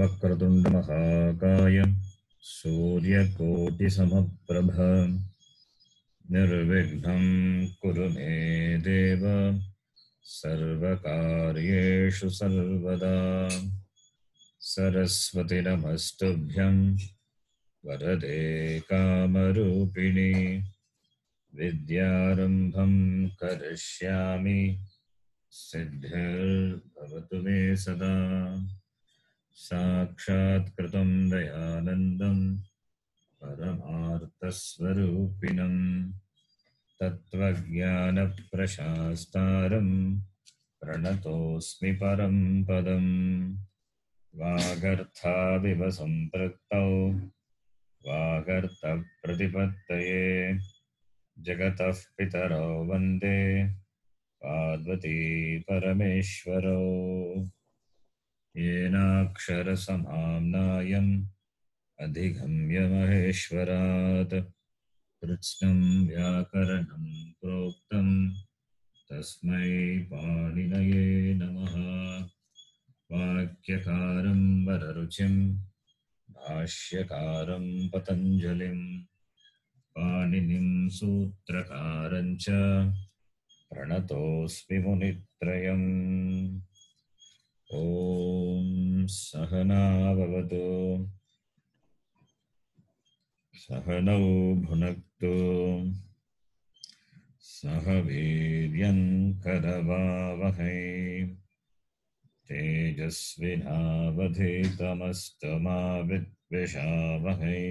वक्रतुण्डमहाकाय सूर्यकोटिसमप्रभ। निर्विघ्नं कुरु मे देव, सर्वकार्येषु सर्वदा। सरस्वति नमस्तुभ्यं वरदे कामरूपिणि, विद्यारम्भं करिष्यामि, सिद्धिर्भवतु मे सदा। साक्षात्कृतं दयानन्दं परमार्थस्वरूपिणं तत्त्वज्ञानप्रशास्तारं प्रणतोऽस्मि परं पदम् वागर्थाविव सम्पृक्तौ वागर्थप्रतिपत्तये जगतः पितरौ वंदे पार्वती परमेश्वरौ येनाक्षरसमाम्नायम् अधिगम्य महेश्वरात् कृत्स्नं व्याकरणं प्रोक्तं। तस्मै पाणिनये नमः। वाक्यकारं वररुचिं, भाष्यकारं पतञ्जलिं, पाणिनिं सूत्रकारं च प्रणतोऽस्मि मुनित्रयम्। ॐ सहना सहनौ भुनक्तु। सह वीर्यङ्करवावहै तेजस्विनावधितमस्तमा विद्विषावहै।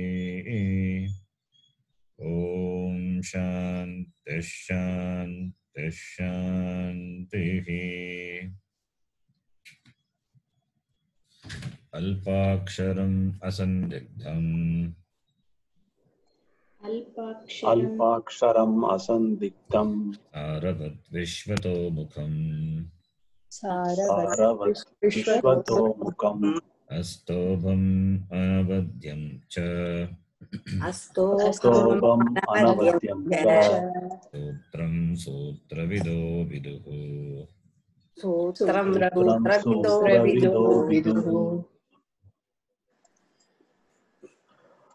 ॐ शान्तिः शान्तिः। अल्पाक्षरम् असन्दिग्धम्। अल्पाक्षरम् असन्दिग्धम्। आरभद्विश्वतो मुखम् सारवत् विश्वतो मुखम् अस्तोभम् अनवद्यं च। स्तोभम् अनवद्यं च सूत्रं सूत्रविदो विदुः। सूत्रं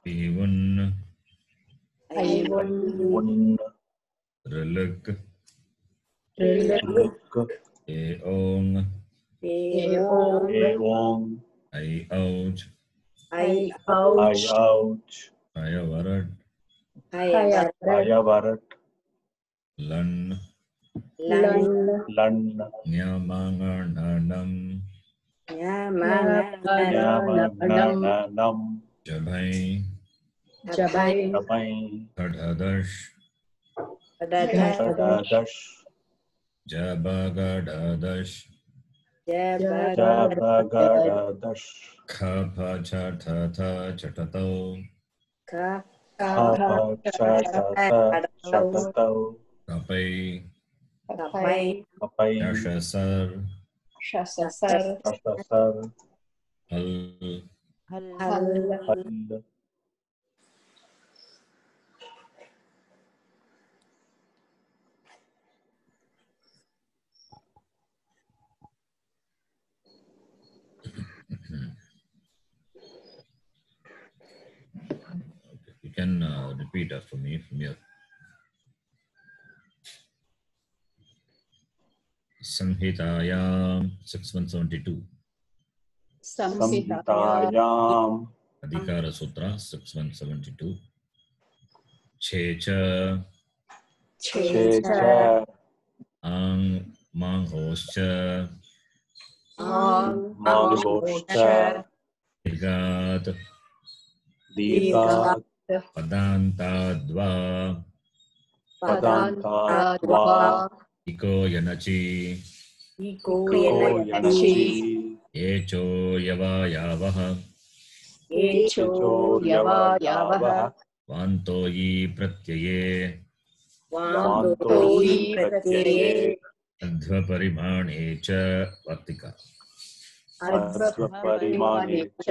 Thầy Vân Thầy Vân Vân Rờ lực Rờ lực Ê ôn Ê ôn Ê ôn Ai out Ai out Ai out Ai avarat. Ai avarat. Lan. Lan. Lan. Nyamangananam Nyamangananam Nyamangananam Jabai जबै घडदश घडदश जबगडदश जबगडदश खफ छठथ छठतौ खफ छठथ छठतौ कपै कपै कपै शसर शसर शसर हल हल हल can uh, repeat after me from here. Samhitayam 6172. Samhitayam. Adhikara Sutra 6172. Checha. Checha. Ang manghoscha. Ang manghoscha. Dirgat. Dirgat. पदान्ताद्वा। पदान्ताद्वा। इको यनचि। इको यनचि। एचो एचो वान्तो यि प्रत्यये। वान्तो यि प्रत्यये। अध्वपरिमाणे च वर्तिका। अध्वपरिमाणे च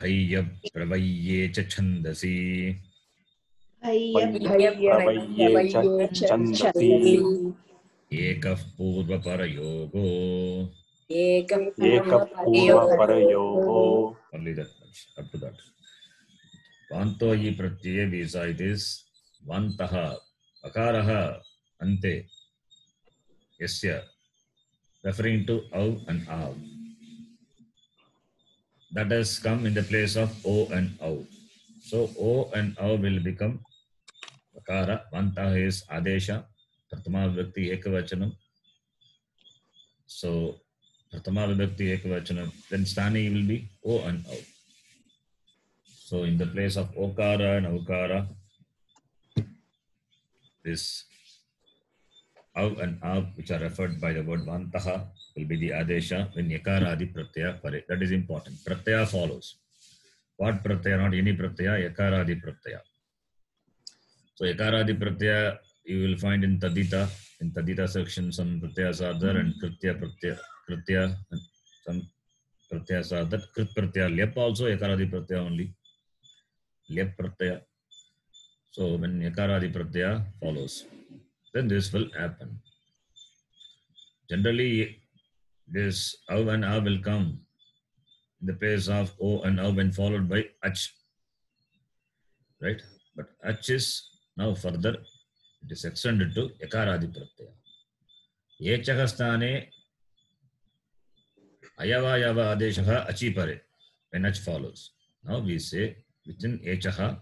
त्रयस्तदर्थे हैयप्रवय्ये च छन्दसि एकः पूर्वपरयोगो एकः एकः पूर्वपरयोः only that much up to that vanto yi pratyaye visa it is vantah akarah ante yasya referring to av and av that has come in the place of o and av so o and av will become akara vantah is adesha prathama vibhakti ekavachanam. So prathama vibhakti ekavachanam. Then stani will be o and av so in the place of okara and avkara this av and av which are referred by the word vantaha will be the adesha when yakara adi pratyaya pare. That is important. Pratyaya follows. What pratyaya? Not any pratyaya yakara adi pratyaya. So yakara adi pratyaya you will find in tadita in tadita section some pratyas are there and kritya pratyaya kritya some pratyas are that krit pratyaya lep also yakaradi pratyaya only. Lep pratyaya. So when yakaradi pratyaya follows then this will happen. Generally this av and av will come in the place of o and av when followed by ach right? But ach is now further it is extended to yakaradi pratyaya echah sthane ayavayava adeshah achi pare when ach follows. Now we say within echah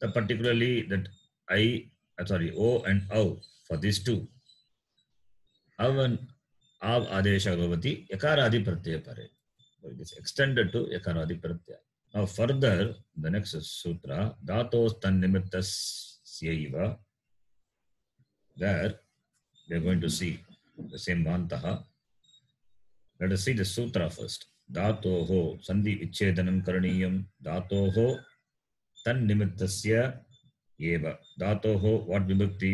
the particularly that i uh, sorry o and au for these two av and av adesha bhavati yakaradi pratyaya pare so it is extended to yakaradi pratyaya now further the next sutra dhatos tan nimittasya there we are going to see the same vantaha let us see the sutra first धातोः सन्धि विच्छेदनं करणीयं धातोः तन्निमित्तस्य एव धातोः what विभक्ति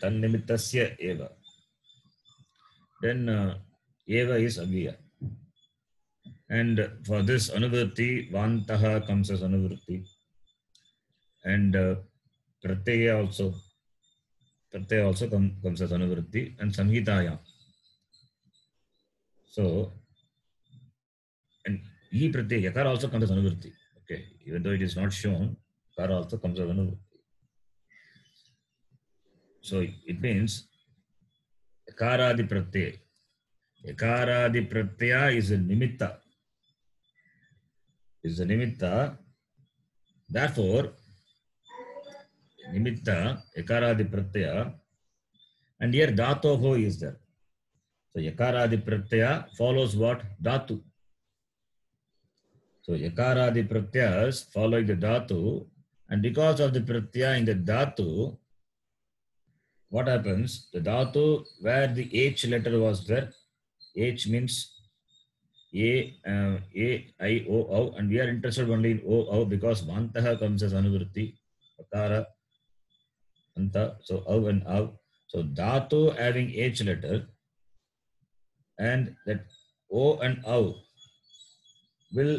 tannimitasya eva then uh, eva is avyaya and for this anuvritti vantaha comes as anuvritti and uh, pratyaya also pratyaya also come, comes as anuvritti and samhitaya so and e pratyaya yakara also comes as anuvritti okay even though it is not shown yakara also comes as anuvritti so it means yakaradi pratyaya. Yakaradi pratyaya is a nimitta. Is a nimitta. Therefore nimitta yakaradi pratyaya and here dhatoho is there. So yakaradi pratyaya follows what? Dhatu. So yakaradi pratyas following the dhatu and because of the pratyaya in the dhatu what happens the dhatu where the h letter was there h means a uh, a i o o and we are interested only in o o because vantaha comes as anuvritti akara anta so O and O. so dhatu having h letter and that o and O will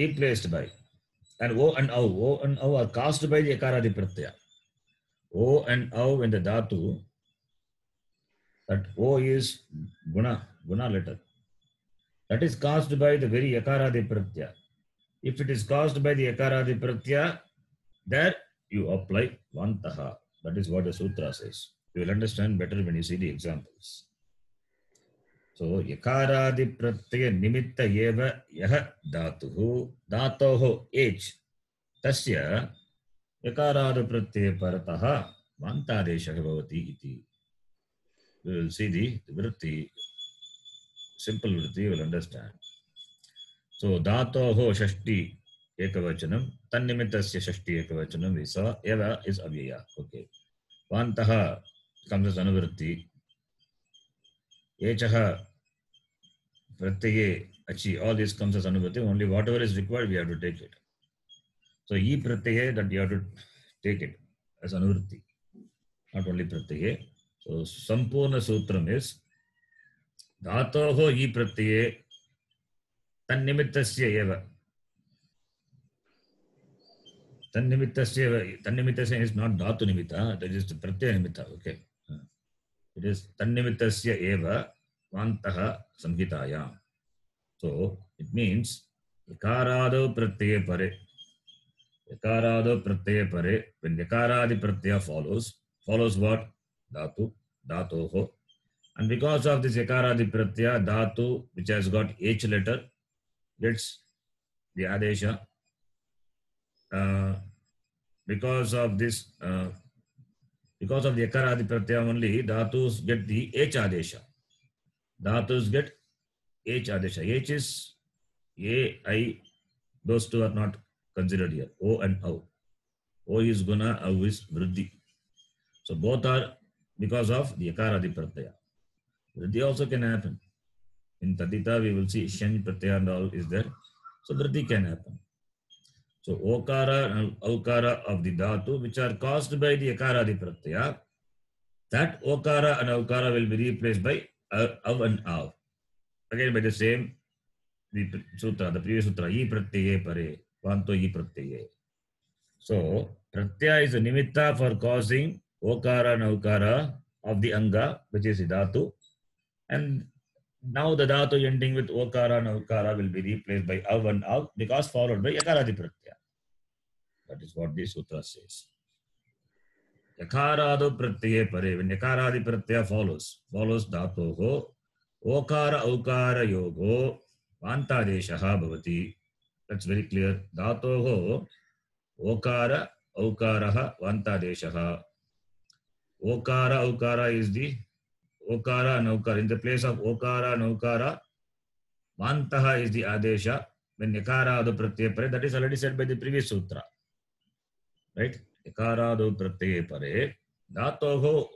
replaced by and o and av o and O are caused by the yakaradi pratyaya O and O in the Dhatu, that O is Guna, Guna letter. That is caused by the very Yakaradi Pratya. If it is caused by the Yakaradi Pratya, there you apply Vantaha. That is what the Sutra says. You will understand better when you see the examples. So Yakaradi Pratya Nimitta yeva yaha Dhatuhu Dhatoho H. Tasya यकाराद प्रत्यय परतः वांतादेशः भवति इति। सी दी वृत्ति simple वृत्ति will understand so धातोः षष्टि एकवचनं, तन्निमित्तस्य षष्टि एकवचनं विस एव इज़ अव्यय ओके वांतः कम्स एज अनुवृत्ति। एचः प्रत्यये अचि ऑल दिस कम्स एज अनुवृत्ति only whatever is required we have to take it So e pratyaya that you have to take it as anuvritti. Not only pratyaya. So Sampurna Sutram is Dhatoho i pratyaye tannimitasya eva. Tannimitasya eva. Tannimitasya is not Dhatu nimitta, that is the pratyaya nimitta. Okay. It is tannimitasya eva vantaha samhitayam. So it means Yakarado pratyaye pare. Pare. When Yakaradi pratyaya follows, follows what? dhatu, dhatoho. And because of this yakaradi pratyaya, dhatu, which has got H letter, gets the adesha. Uh, because of this, uh, because of the yakaradi pratyaya only, dhatus get the H adesha. Dhatus get H adesha. H is A, I, those two are not considered here. O and O. O is guna, O is vriddhi. So both are because of the yakaradi pratyaya. Vriddhi also can happen. In Tadita, we will see Shan pratyaya and all is there. So vriddhi can happen. So okara and aukara of the dhatu, which are caused by the yakaradi pratyaya, that okara and aukara will be replaced by av and av. Again by the same the sutra, the previous sutra, i pratyaye pare, vanto i pratyaye. So pratyaya is a nimitta for causing okara and aukara of the anga, which is dhatu. And now the dhatu ending with okara and aukara will be replaced by av and av because followed by yakaradi pratyaya. That is what the sutra says. Pratyaye pare. When yakaradi pratyaya follows, follows dhatoho, okara aukara yogo, vantadeshaha bhavati. That's very clear. Dhatoho, okara aukaraha, vantadeshaha. Okara, Okara is the Okara and Okara. In the place of Okara and Okara, Vantaha is the Adesha. When the Pratyaya Pare, that is already said by the previous sutra. Right? The Pratyaya Pare, Dhatoho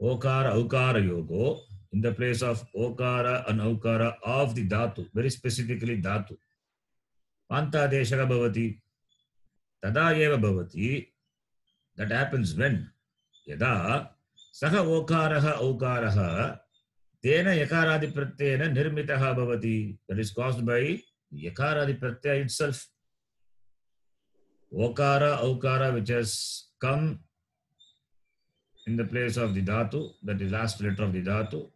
Okara Okara Yogo. In the place of Okara and Okara of the Dhatu, very specifically Dhatu. Vantadeshaha Bhavati. Tada Yeva Bhavati. That happens when? Yada. Saha Okaraha Okaraha. Tena Yakaradi Pratena Nirmitaha Bhavati. That is caused by Yakaradi Pratya itself. Okara Okara, which has come in the place of the Dhatu, that is last letter of the Dhatu.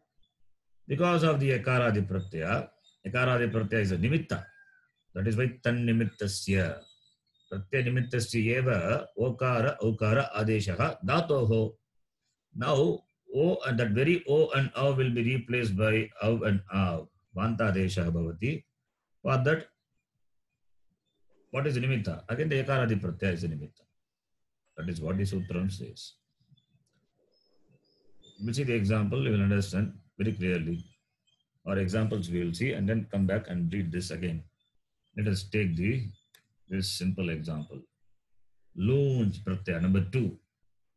Because of the Ekaradi Pratya, Ekaradi Pratya is a Nimitta. That is why tan nimittasya. Pratya nimittasya eva okara okara adeshaha datoho. Now, O and that very O and A will be replaced by Av and A. Vanta adeshaha bhavati. For that, what is nimitta? Again, the ekaradi pratyaya is nimitta. That is what the sutram says. We'll see the example, you will understand very clearly. Our examples we will see and then come back and read this again let us take the this simple example. Lunch pratyaya, number two.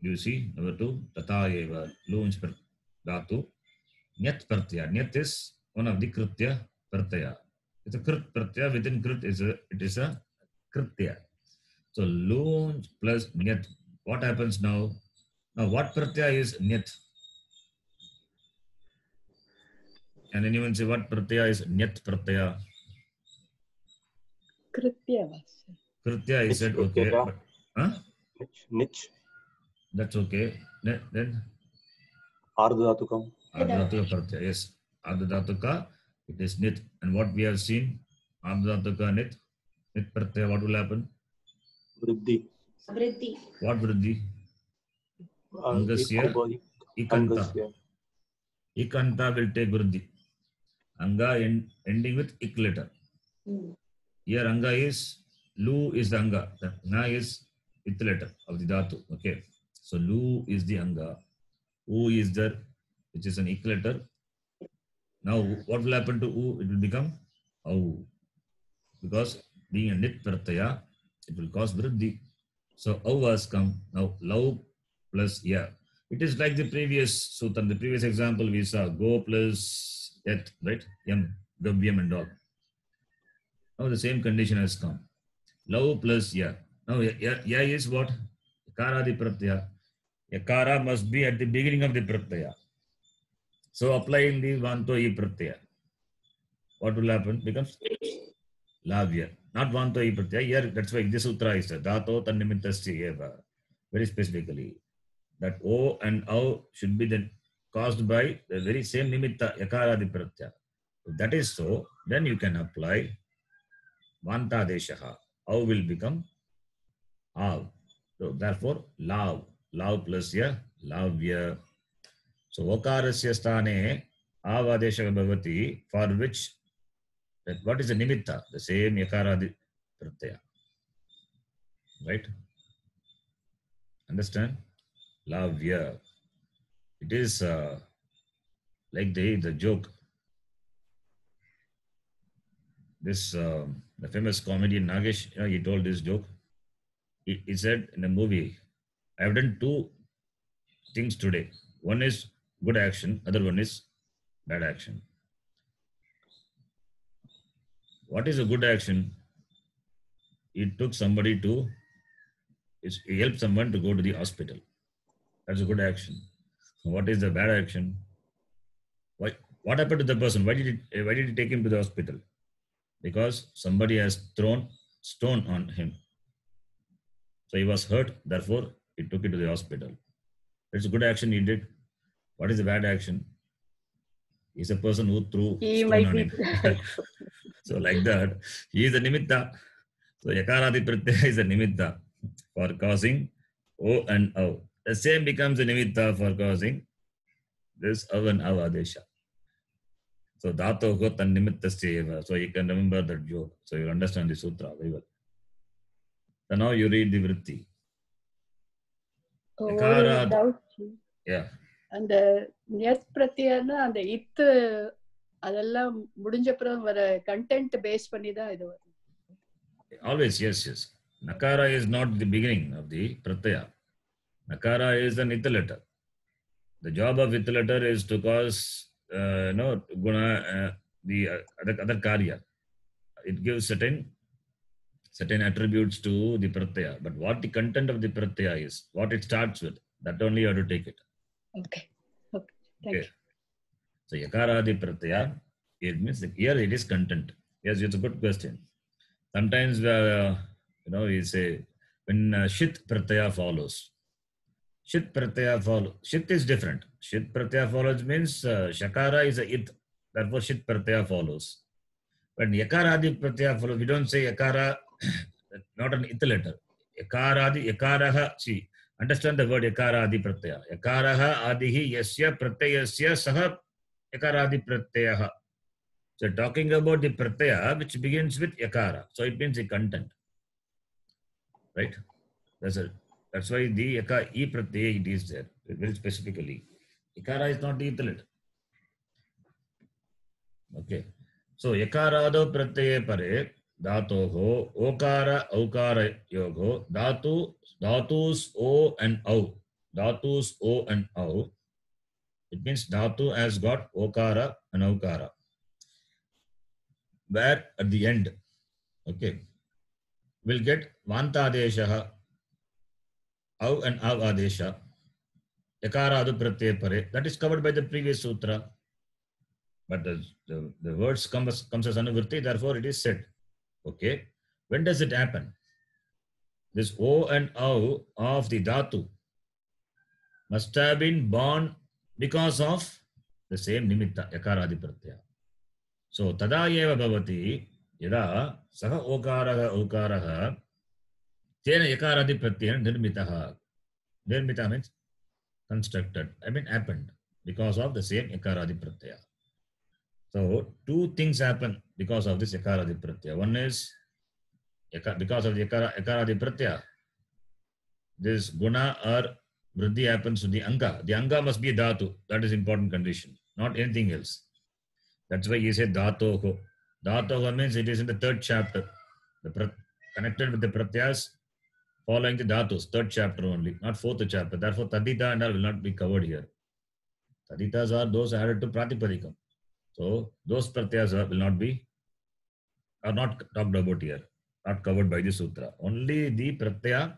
You see, number two, tata eva, lunch dhatu. Nyat pratyaya. Nyat is one of the kritya pratyaya. It's a krit pratyaya. Within krit is a, it is a kritya. So lunch plus nyat. What happens now? Now what pratyaya is nyat? Can anyone say what pratyaya is nyat pratyaya? Kritya Vasya. Kritya is said okay. Kritya. But, huh? Nich, nich, That's okay. Then, then ardhatukam, Ardhatuka Pratyaya. Yes. Ardhatuka, it is nit. And what we have seen, Ardhatuka nit, nit Pratyaya, what will happen? vriddhi, Vriddhi. What vriddhi? uh, Angasya. Ikanta. Ikanta will take vriddhi. Anga end, ending with ik letter. Mm. Here anga is lu is the anga. The na is it letter of the dhatu. Okay. So lu is the anga. U is there, which is an ik letter. Now what will happen to u? It will become au. Because being a nit pratyaya, it will cause vriddhi. So au has come. Now love plus ya. It is like the previous sutra, the previous example we saw go plus yet, right? Yam, gavyam and all. Now the same condition has come. Love plus ya. Now ya, ya, is what? Yakara the pratyaya. Yakara must be at the beginning of the pratyaya. So applying the vanto e pratyaya. What will happen? Becomes lavya. Not vanto e pratyaya. Here, that's why this sutra is dato tannimitasya eva. Very specifically. That O and O should be then caused by the very same nimitta, yakara the pratyaya. If that is so, then you can apply vanta deshaha. O will become av. So therefore, lav. Lav plus ya, lavya. So okarasya sthane avadesha bhavati for which that what is the nimitta? The same yakaradi pratyaya. Right? Understand? Lavya. It is uh, like the, the joke. This uh, the famous comedian Nagesh, you know, he told this joke. He, he said in a movie, I have done two things today. One is good action, other one is bad action. What is a good action? It took somebody to, he helped someone to go to the hospital. That's a good action. What is the bad action? Why? What happened to the person? Why did it, why did he take him to the hospital? Because somebody has thrown stone on him. So he was hurt. Therefore, he took it to the hospital. It's a good action he did. What is the bad action? He's a person who threw He stone on him. so like that, he is a nimitta. So yakaradi pratyaya is a nimitta for causing O and O. The same becomes a nimitta for causing this O and O adesha. So dhatoho tannimittasyeva. So you can remember that yoga. So you understand the sutra very well. So now you read the vritti. அந்த நியத் பிரத்யன்னா அந்த இத்து அதெல்லாம் முடிஞ்ச பிறகு வர content base பண்ணி தான் இது வரும் always S S Nagara is not the beginning of the பிரத்யா நகாரா இஸ் அன் இத்து லெட்டர் த ஜாப் ஆஃப் இத்து letter is to cause uh, you know, guna, uh, the uh, other, other karya. It gives certain certain attributes to the pratyaya. But what the content of the pratyaya is, what it starts with, that only you have to take it. Okay. Okay. Thank okay. You. So yakaradi pratyaya, it means here it is content. Yes, it's a good question. Sometimes, uh, you know, we say when uh, shit pratyaya follows, Shit pratyaya follow. Shit is different. Shit pratyaya follows means uh, shakara is a it. Therefore shit pratyaya follows. When yakaradi pratyaya follows, we don't say yakara, not an it letter. Yakaradi yakaraha. See, understand the word yakaradi pratyaya. Yakaraha adihi yasya pratyayasya saha yakaradi pratyaha. So talking about the pratyaya which begins with yakara. So it means the content. Right? That's it. That's why the yaka e pratyaya it is there very specifically. Yakara is not the. Okay. So yakarado pratyaye pare dhatoho okara aukara yogo dhatu dhatus o and au dhatus o and au it means dhatu has got okara and aukara. Where at the end, okay, we'll get vanta au and av adesha, yakaradu pratyay pare. That is covered by the previous sutra. But the, the, the words comes, comes as anuvritti, therefore it is said. Okay. When does it happen? This O and O of the dhatu must have been born because of the same nimitta, yakaradi pratyaya. So tada eva bhavati yada saha okaraha okaraha Nirmita means constructed. I mean happened because of the same yakaradi pratyaya. So two things happen because of this Yakaradi Pratyaya. One is yaka- because of the Yakara, Yakaradi Pratyaya, this guna or vriddhi happens to the anga. The anga must be a dhatu. That is important condition, not anything else. That's why he said dhatoho. Dhatoho means it is in the third chapter. The prat- connected with the pratyas following the dhatus, third chapter only, not fourth chapter. Therefore, tadita and all will not be covered here. Taditas are those added to pratipadikam. So those pratyas are, will not be, are not talked about here, not covered by the sutra. Only the pratyaya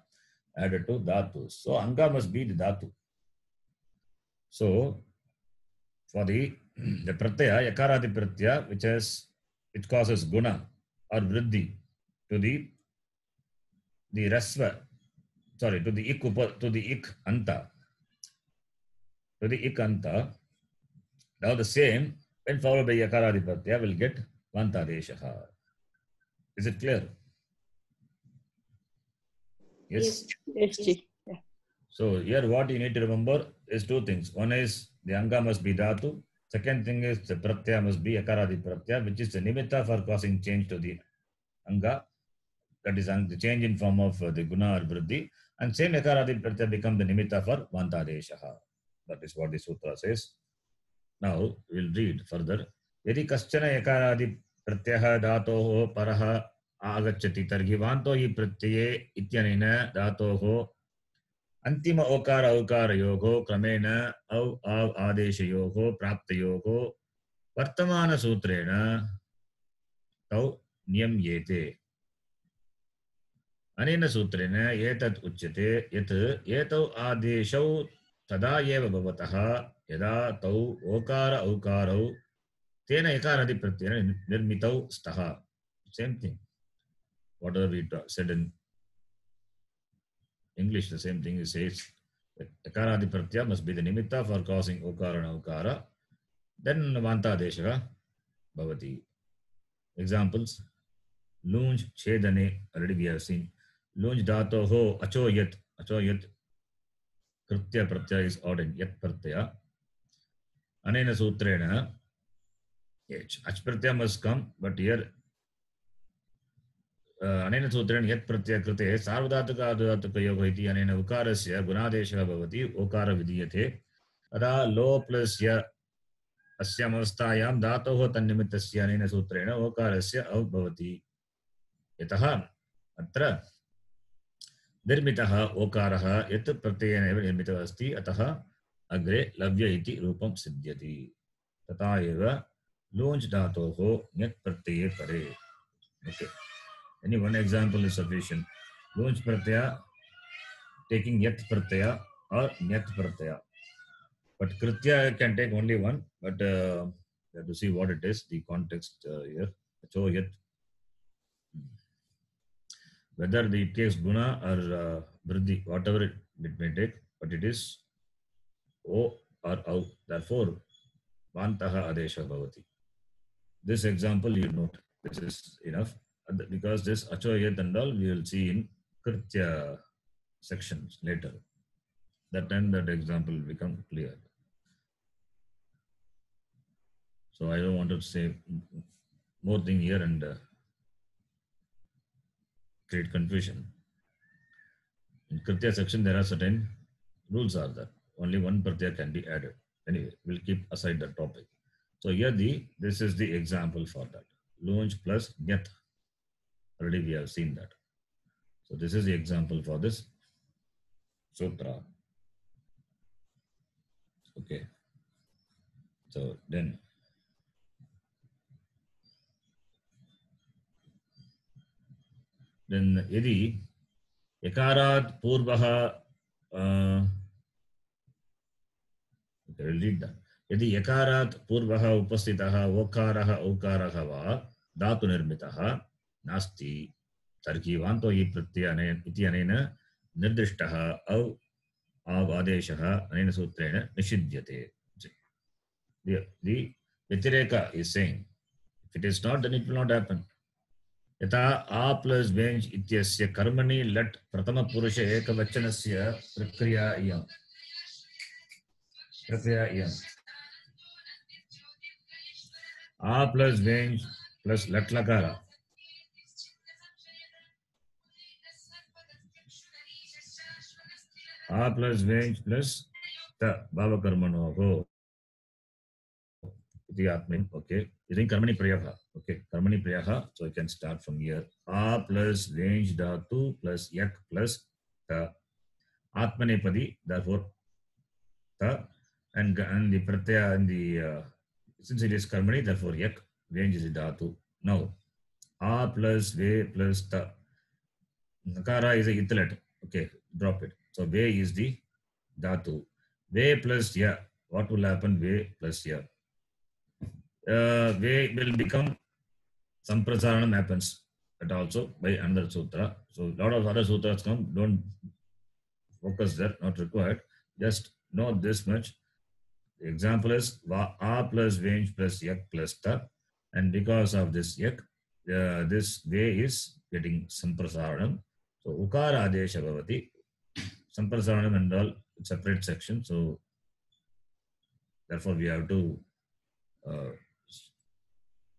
added to dhatus. So anga must be the dhatu. So for the the pratyaya, yakaradi pratyaya, which has it causes guna or vriddhi to the the rasva, sorry, to the ik upa, to the ik anta, to the ik anta. Now the same when followed by yakaradi pratyaya will get vantadeshaha. Is it clear? Yes. Yes. So here what you need to remember is two things. One is the anga must be dhatu. Second thing is the pratyaya must be akaradi pratyaya, which is the nimitta for causing change to the anga That is ang- the change in form of uh, the guna or vriddhi. And same akaradi pratyaya become the nimitta for vantadeshaha. That is what the sutra says. Now we'll read further. यदि कश्चन यकारादि प्रत्ययः धातोः परः आगच्छति तर्हि वान्तो हि प्रत्यये इत्यनेन धातोः अन्तिम ओकार औकारयोः क्रमेण औ आव् आदेशयोः प्राप्तयोः वर्तमानसूत्रेण तौ नियम्येते अन सूत्रेण एतत् उच्यते यत् तदा एव भवतः, यदा तौ ओकार औकारौ, तेन एकारादिप्रत्ययेन निर्मितौ स्तः। सेम् थिङ्ग् वाट् निमित्त फार् क्रासिङ्ग् ओकार औकार देन् वान्तादेशः भवति छेदने आलरेडि लूंज धातो हो, अचो यत अचो यत, कृत्य प्रत्यय इस् आर्डर् यत प्रत्यय। अनेन सूत्रेण एच अच प्रत्यय मस्ट कम बट हियर अनेन सूत्रेण यत प्रत्यय कृते सार्वधातुक प्रत्ययकृते योग इति अनेन उकारस्य गुणादेशः भवति, ओकार विधीयते। तदा लो प्लस य अस्याम् अवस्थायां धातोः तन्निमित्तस्य अनेन सूत्रेण ओकारस्य अव् भवति। यतः अत्र निर्मित, ओकार, यत् प्रत्ययेनैव निर्मितः अस्ति अतः अग्रे लव्य रूप सिद्ध्य तथा लोंच धा प्रत्यय परे। Okay any one example is sufficient launch प्रत्यय टेकिंग यत् प्रत्यय और न्यत् प्रत्यय. बट कृत्य can take only one but to see what it is the context here so यत् Whether the, it takes guna or uh, vriddhi, whatever it, it may take, but it is o or au. Therefore, vantaha adesha bhavati. This example you note. This is enough. Because this achoyat and all we will see in kritya sections later. That time that example will become clear. So I don't want to say more thing here and uh, create confusion. In kritya section there are certain rules are there. Only one pratyaya can be added. Anyway, we'll keep aside that topic. So here the this is the example for that. Lunch plus nyat. Already we have seen that. So this is the example for this sutra. Okay. So then then यदि यकारात् पूर्वः. यदि यकारात् पूर्वः उपस्थितः ओकारः औकारः वा धातुनिर्मितः नास्ति तर्हि वान्तो हि प्रत्ययनेन इति औ आव् आदेशः सूत्रेण निषिध्यते The, the Vytireka is saying, if it is not. यथा आ प्लस बेञ्च् इत्यस्य कर्मणि लट प्रथम पुरुषे एकवचनस्य प्रक्रिया इयं। प्रक्रिया इयम् आ प्लस बेञ्च् प्लस लट लकार। आ प्लस बेञ्च् प्लस त भावकर्मणोः। Atmin, okay. You think Karmani Priyaha. Okay, Karmani Priyaha. So you can start from here. A plus Venj Dhatu plus Yak plus Ta. Atmanepadi, therefore Ta. And, and the Pratyaya and the uh, since it is karmani, therefore yak range is dhatu. Now, a plus ve plus ta. Nakara is a ithlet. Okay, drop it. So ve is the dhatu. Ve plus ya. What will happen? Ve plus ya. Uh, ve will become samprasaranam happens. That also by another sutra. So a lot of other sutras come. Don't focus there. Not required. Just know this much. The example is va a plus range plus yak plus ta, and because of this yak, uh, this way is getting samprasaranam. So ukara adesha bhavati. Samprasaranam and all separate section. So therefore we have to uh,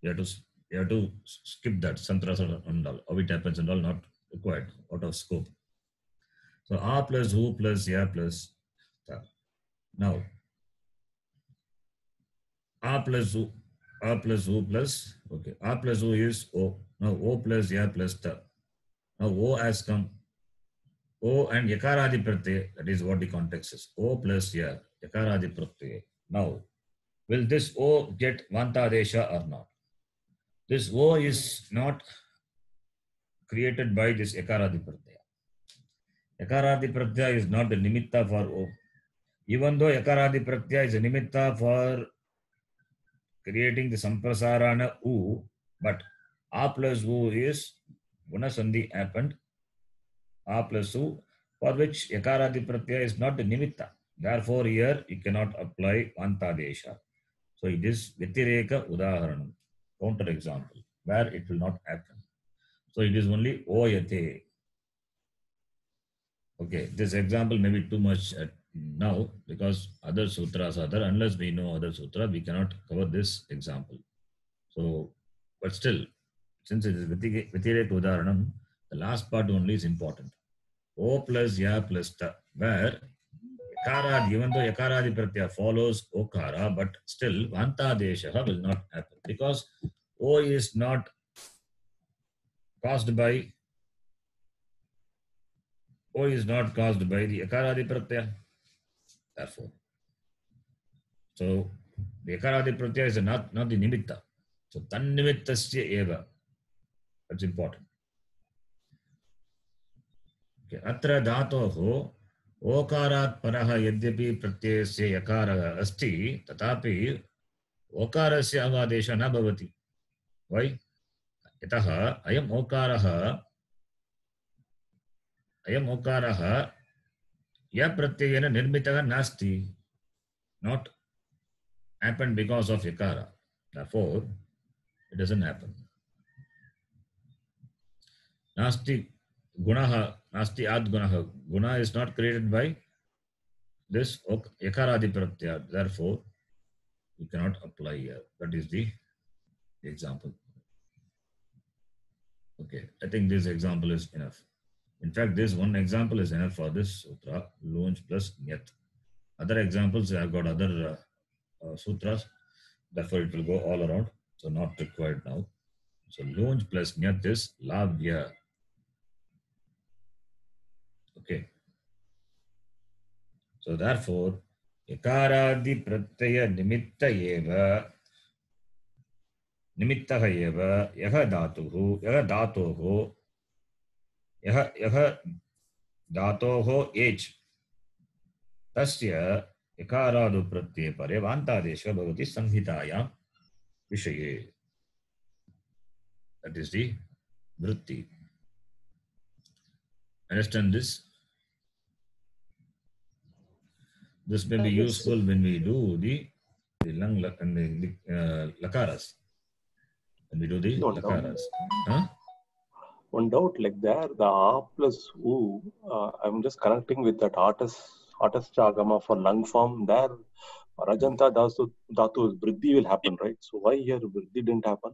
we have to we have to skip that samprasaranam and all. How it happens and all not required out of scope. So r plus who plus ya plus ta. Now a plus O, A plus O plus, okay, A plus O is O. Now O plus Ya plus Ta. Now O has come. O and Yakaradi Pratyay, that is what the context is. O plus Ya, Yakaradi Pratyay. Now, will this O get Vantadesha or not? This O is not created by this Yakaradi Pratyaya. Yakaradi Pratyaya is not the nimitta for O. Even though Yakaradi Pratyaya is a nimitta for creating the samprasarana u, but a plus u is gunasandhi happened. A plus u, for which yakaradi pratyaya is not the nimitta. Therefore, here you cannot apply vantadesha. So it is vitireka udaharanam, counter example, where it will not happen. So it is only oyate. Okay, this example may be too much now because other sutras are there unless we know other sutra we cannot cover this example so but still since it is vitirek udaharanam the last part only is important o plus ya plus ta where yakara even though yakaradi pratyaya follows okara but still vantadesha will not happen because o is not caused by o is not caused by the yakaradi pratyaya therefore. So, the Yakaradi Pratyaya is not, not the Nimitta. So, Tannimitasya eva. That's important. Okay. Atra dhatoho ओकारात् परः यद्यपि प्रत्ययस्य यकारः अस्ति, तथापि ओकारस्य अवादेशः न भवति। वै? यतः अयम् ओकारः अयम् ओकारः या प्रत्ययेन निर्मितः नास्ति। Not happened because of yakara therefore, it doesn't happen. nasti gunaha nasti ad gunaha. Guna is not created by this yakaradi pratyaya therefore you cannot apply here. That is the example. Okay i think this example is enough. In fact, this one example is enough for this sutra, lunch plus nyat. Other examples, I have got other uh, uh, sutras, therefore it will go all around, so not required now. So lunch plus nyat is lavya. Okay. So therefore, yakaradi pratyaya nimitta eva निमित्तः एव यः धातुः यः धातोः यः यः धातोः H तस्य यकारादौ परे वान्तादेशः भवति संहितायां विषये दट् इस् दि वृत्ति Understand this? This may be useful when we do the, the lung and the, the uh, lakaras. When we do the No doubt. lakaras. Huh? One doubt like there, the A plus U, uh, I'm just connecting with that artist, artist agama for lung form. There, Rajanta Dhatu, Dhatu, Vriddhi will happen, right? So why here Vriddhi didn't happen?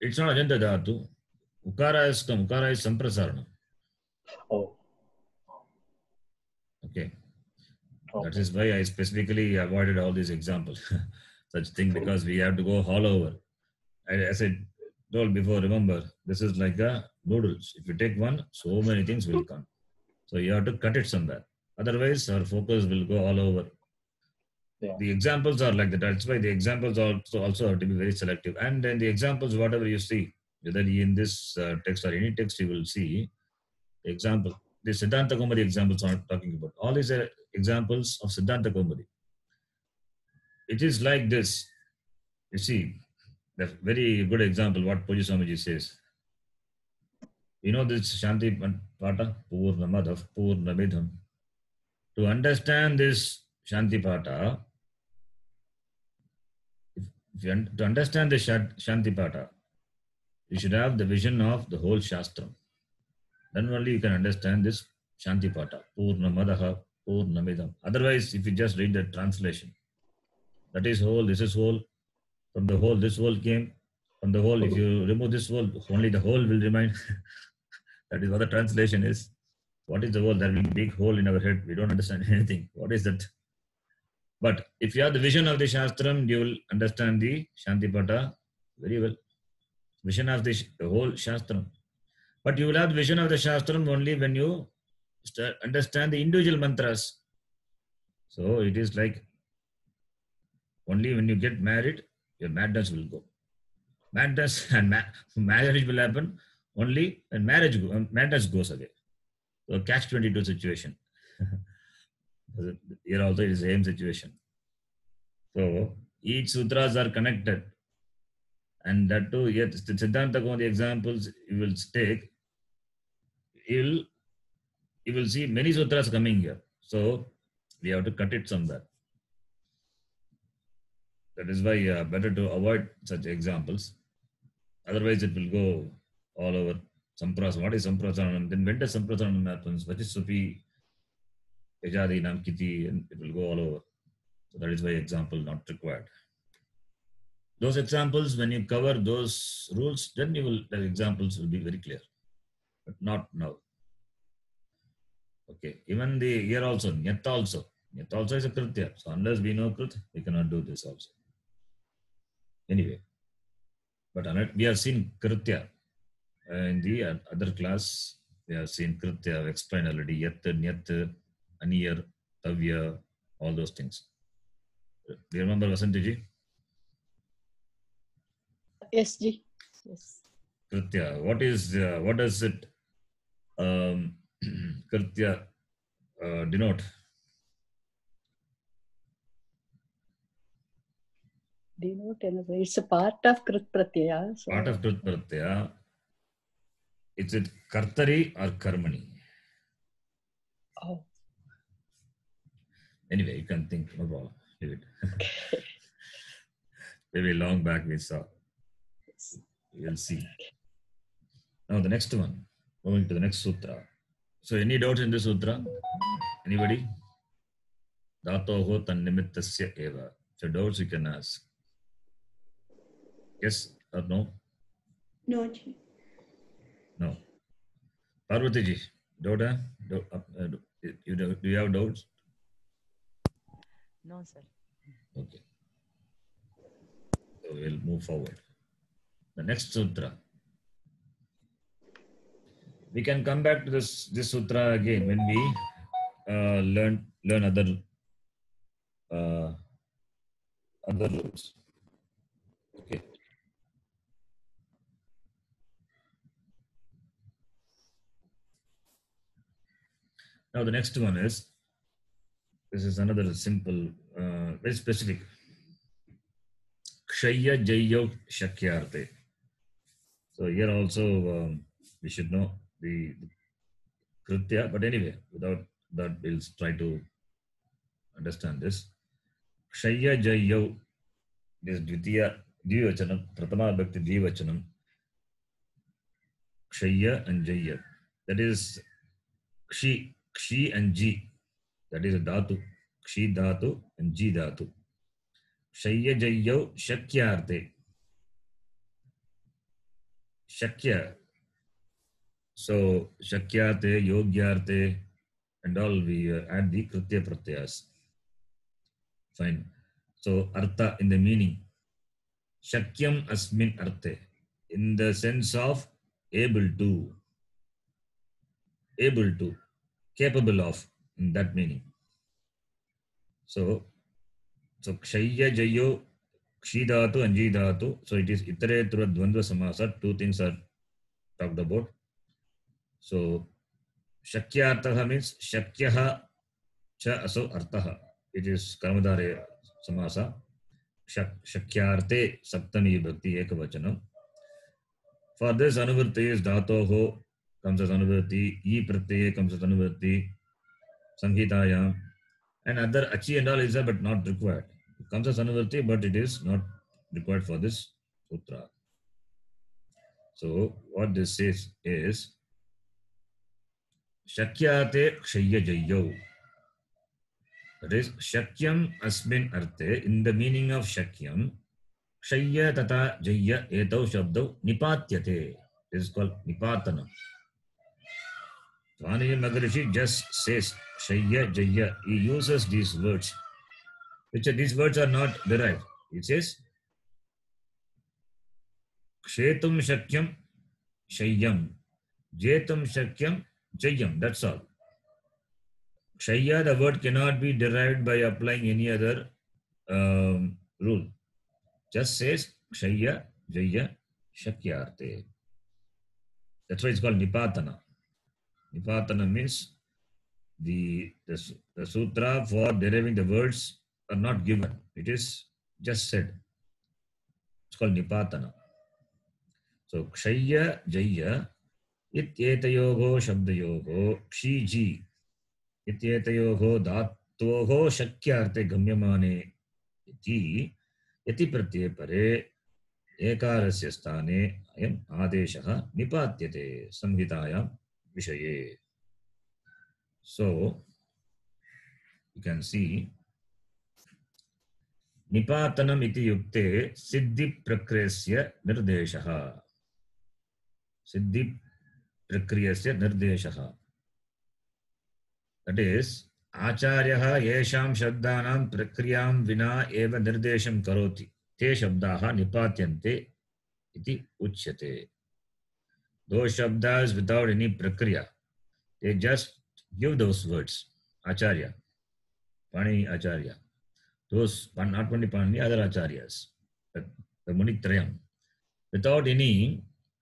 It's not Ajanta Dhatu. Ukara is come. Ukara is Samprasarana. Oh, Okay. Okay. That is why I specifically avoided all these examples, such thing because we have to go all over. I, as I told before, remember, this is like a noodles. If you take one, so many things will come. So you have to cut it somewhere. Otherwise, our focus will go all over. Yeah. The examples are like that. That's why the examples also also have to be very selective. And then the examples, whatever you see, whether in this uh, text or any text, you will see example. The Siddhanta Kaumudi examples I'm talking about. All these are examples of Siddhanta Kaumudi. It is like this. You see, the very good example what Pujya Swamiji says. You know this Shanti Pata, Purnamadav, Purnamidham. To understand this Shanti Pata, to understand the Shanti Pata, you should have the vision of the whole Shastra. Then only you can understand this Shanti Pata, Purnamadaha, Purnamidham. Otherwise, if you just read the translation, that is whole, this is whole, from the whole, this whole came, from the whole, if you remove this whole, only the whole will remain. that is what the translation is. What is the whole? There will be a big hole in our head. We don't understand anything. What is that? But if you have the vision of the Shastram, you will understand the Shantipata very well. Vision of the, the whole Shastram. But you will have the vision of the Shastram only when you understand the individual mantras. So it is like only when you get married, your madness will go. Madness and ma- marriage will happen only when marriage go- um, madness goes away. So catch 22 situation. Here also it is the same situation. So each sutras are connected. And that too, yet the Siddhanta Kaumudi examples you will take, you will, you will see many sutras coming here. So we have to cut it somewhere. That is why uh, better to avoid such examples. Otherwise, it will go all over. Samprasaranam. What is Samprasaranam? Then when does Samprasaranam happens? What is Sufi? Ejadi Nam Kiti, and it will go all over. So that is why example not required. Those examples, when you cover those rules, then you will the examples will be very clear. But not now. Okay. Even the here also, Nyat also. Nyat also is a Kritya. So unless we know Krit, we cannot do this also. Anyway. But we have seen Kritya uh, in the other class. We have seen Kritya, I've explained already. Yat, Nyat, Aniyar, Tavya, all those things. Do you remember Vasantiji? Yes, Ji. Yes. Kritya. What is uh, what does it um, Kritya uh, denote? Denote. It's a part of Krit Pratyaya. So Part of Krit Pratyaya. Is it Kartari or Karmani? Oh. Anyway, you can think, no problem. Leave it. Very long back we saw. We'll see. Now the next one. Moving to the next sutra. So any doubts in this sutra? Anybody? Dhatoho tannimittasya eva. So doubts you can ask. Yes or no? No, Ji. No. Parvati ji, doubt? huh? Do, uh, uh, do, you, do do you have doubts? No, sir. Okay. So we'll move forward. The next sutra. We can come back to this this sutra again when we uh, learn learn other uh, other rules. Okay. Now the next one is this is another simple, uh, very specific. Kshaya Jayo Shakyarte. So here also um, we should know the, the Kritya, but anyway, without that, we'll try to understand this. Kshaya Jayo, this Dvitiya Dvivachanam, Pratama Bhakti Dvivachanam. Kshaya and Jaya. That is Kshi, Kshi and Ji. That is a dhatu. Kshi dhatu and ji dhatu. Shayya jayyau shakyarte. Shakya. So shakyate, yogyarte, and all we uh, add the kritya pratyas. Fine. So artha in the meaning. Shakyam asmin arte. In the sense of able to. Able to. Capable of. In that meaning. So, so kshaya jayo kshidhatu and. So it is itaretara dvandva samasa. Two things are talked about. So शक्यार्थ means शक्य असो earth it is कर्मदारे समास शक्यार्थे सप्तमी भक्ति एक वचन for this अनुवृत्ति is धातो हो कमस अनुवृत्ति ई प्रत्यय कमस अनुवृत्ति संहिताया एंड अदर अची and all is but not required comes अनुवृत्ति but it is not required for this सूत्र so what this is is kshaya jayyo. That is shakyam asmin arte in the meaning of shakyam kshaya tata jayya etau shabdau nipatyate. This is called nipatana. Vanaya Magarishi just says Shaya Jaya. He uses these words, which are, these words are not derived. He says Kshetum Shakyam Shayam. Jetum Shakyam Jayam. That's all. Shaya, the word cannot be derived by applying any other um, rule. Just says Shaya Jaya Shakyarte. That's why it's called Nipatana. Nipatana means the, the, the sutra for deriving the words are not given. It is just said. It's called Nipatana. So Kshaya Jaya इत्येतयोः शब्दयोः क्षीजी इत्येतयोः धात्वोः शक्यार्थे गम्यमाने इति। इति प्रत्यये परे एकारस्य स्थाने अयम् आदेशः निपात्यते संहितायां विषये। सो यू कैन सी निपातनम् इति युक्ते सिद्धि सिद्धिप्रक्रेस्य निर्देशः। सिद्धि प्रक्रिय निर्देश। दट आचार्य यदा प्रक्रिया विना एव निर्देश कौति ते शब्द निपात्य उच्यते। दो शब्द विदाउट एनी प्रक्रिया। They just give those words आचार्य। पाणी आचार्य। दोस नॉट ओनली पाणी अदर आचार्य मुनित्रय विदाउट एनी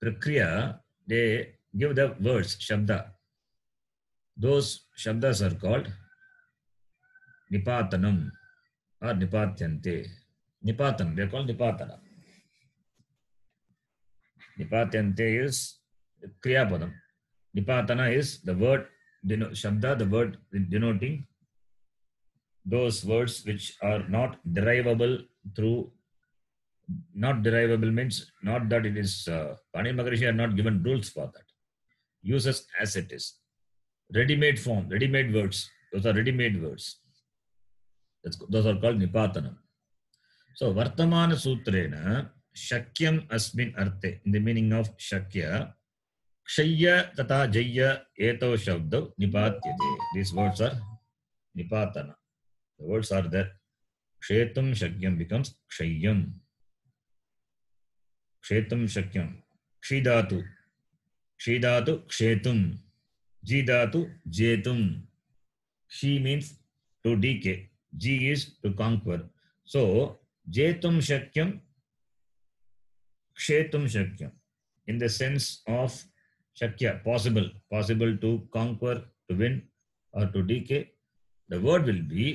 प्रक्रिया they give the words shabda. Those shabdas are called nipatanam or nipatyante. Nipatanam they are called nipatana nipatyante is kriya padam nipatana is the word deno- shabda the word denoting those words which are not derivable through not derivable means not that it is uh, Pani Maharishi are not given rules for that uses as it is. Ready made form ready made words. Those are ready made words. That's, those are called nipatanam. So vartamana sutrena shakyam asmin arte in the meaning of shakya kshaya tata jaya eto shabda nipatyate. These words are nipatana. The words are there. Kshetum shakyam becomes kshayam kshetum shakyam. Kshidatu kshidatu kshetum jidatu jetum she means to decay g is to conquer so jetum shakyam kshetum shakyam in the sense of shakya possible possible to conquer to win or to decay the word will be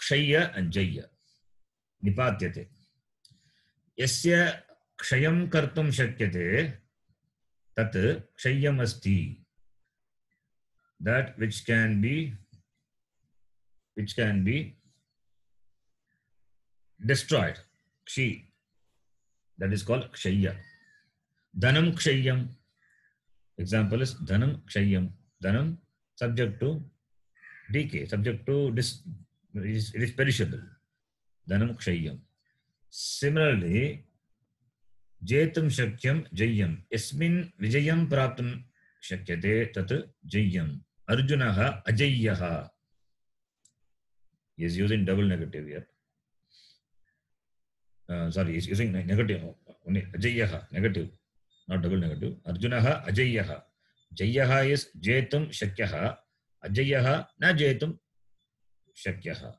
kshaya and jaya nipatyate yasya kshayam kartum shakyate tat that which can be which can be destroyed kshi that is called kshaya dhanam kshayam example is dhanam kshayam dhanam subject to decay, subject to dis, it is, it is perishable. Dhanam kshayam. Similarly, जेतुं शक्यं जय्यम् यस्मिन् विजयं प्राप्तुं शक्यते तत् जय्यम् अर्जुनः अजय्यः is using double negative here. Uh, sorry, he's using negative. Only ajayyah, negative, not double negative. Arjunah ajayyah. Jayyah is jetum shakyah. Ajayyah na jetum shakyah.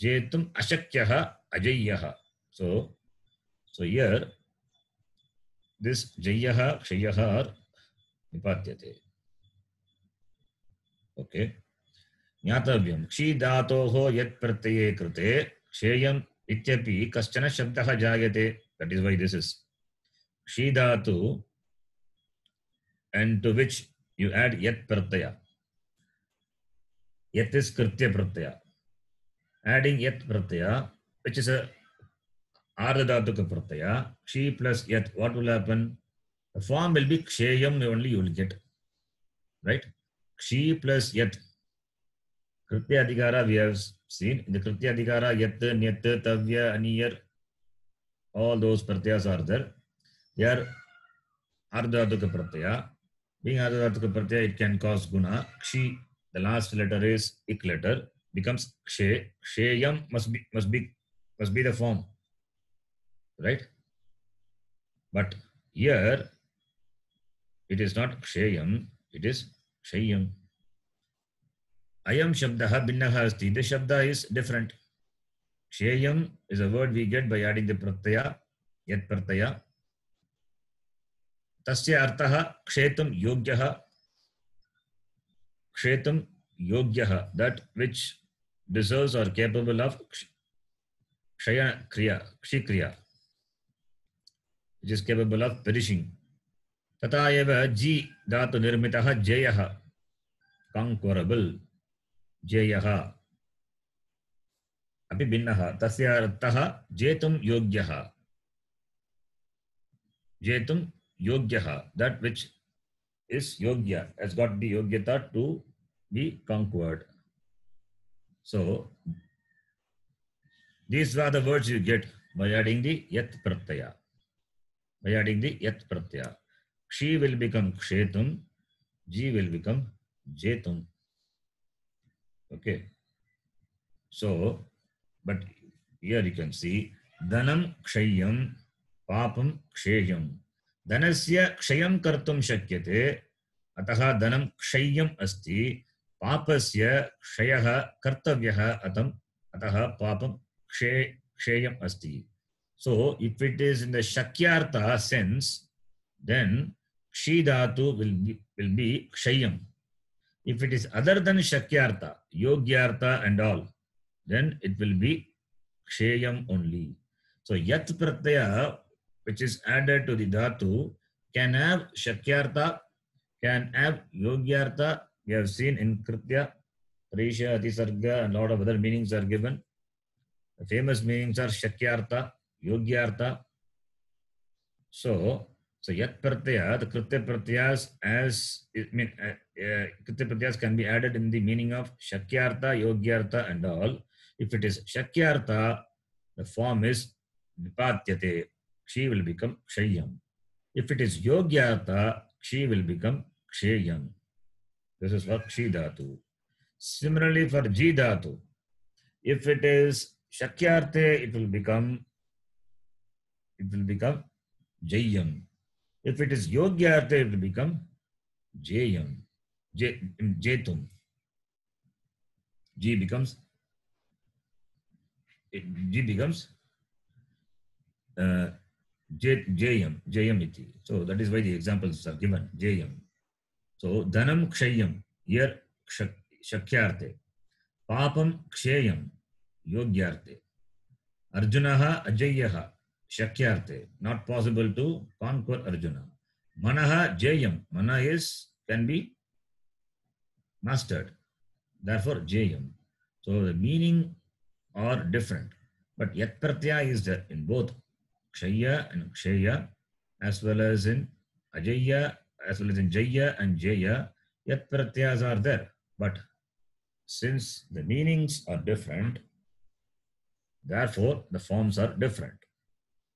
Jetum ashakyah ajayyah. So, so here, this jayyah, kshayyah are nipatyate. Okay. ज्ञातव्यं क्षी धातोः यत् प्रत्यये कृते क्षेयम् इत्यपि कश्चन शब्दः जायते that is why this is क्षी धातु and to which you add yat pratyaya yat is kritya pratyaya adding yat pratyaya which is a ardha dhatuka pratyaya kshi plus yat what will happen the form will be kshayam only you will get right kshi plus yat Kritya Adhikara we have seen. In the Kritya Adhikara, Yat, Nyat, Tavya, Aniyar, all those pratyas are there. They are Ardhatuka pratyaya. Being Ardhatuka pratyaya, it can cause guna. Kshi, the last letter is ik letter, becomes kshe. Ksheyam must be, must be, must be the form. Right? But here, it is not ksheyam, it is kshayam. Ayam Shabdaha Binnaha Asti. The Shabda is different. Kshayam is a word we get by adding the Pratyaya, Yat Pratyaya. Tasya Artaha Kshetum Yogyaha. Kshetum Yogyaha. That which deserves or capable of Kshaya Kriya, Kshi Kriya. which is capable of perishing. Tata eva ji dhatu nirmitaha jayaha, conquerable, jayaha. अपि भिन्नः तस्य अर्थः jetum योग्यः जेतुं योग्यः that which is योग्य has got the योग्यता to be conquered. So, these are the words you get by adding the yat pratyaya. By adding the yat pratyaya kshi will become kshetum ji will become jetum Okay. So, but here you can see dhanam kshayam papam kshayam. Dhanasya kshayam kartum shakyate atah dhanam kshayam asti papasya kshayah kartavyah atam atah papam kshay, kshayam asti. So, if it is in the shakyartha sense, then kshi dhatu will be, will be kshayam. If it is other than Shakyartha, Yogyartha and all, then it will be Kshayam only. So Yat Pratyaya, which is added to the Dhatu, can have Shakyartha, can have Yogyartha. We have seen in Kritya, Praisha, Atisarga, and a lot of other meanings are given. The famous meanings are Shakyartha, Yogyartha. So, so Yat Pratyaya, the Kritya Pratyas as, I mean, uh, uh, Kritya Pratyas can be added in the meaning of Shakyartha, Yogyartha and all. If it is Shakyartha, the form is Nipatyate. Kshi will become Kshayam. If it is Yogyartha, Kshi will become Kshayam. This is for Kshi Dhatu. Similarly for Ji Dhatu, if it is Shakyarthe, it will become it will become Jayam. If it is Yogyarthe, it will become Jayam. J, Jetum. G becomes G becomes uh, J, Jayam, Jayam iti. So that is why the examples are given. Jayam. So Dhanam Kshayam, here Shakyarte. Papam Kshayam, Yogyarte. Arjunaha Ajayaha, Shakyarte. Not possible to conquer Arjuna. Manaha Jayam. Mana is, can be mastered. Therefore, Jayam. So the meaning are different. But Yat Pratyaya is there in both Kshaya and Kshaya, as well as in Ajaya, as well as in Jaya and Jaya. Yat Pratyayas are there. But since the meanings are different, therefore the forms are different.